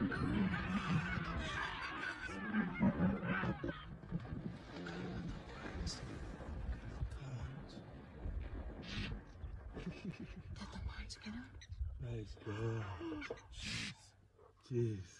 Did the mice get him? Praise God. Jesus. Shh.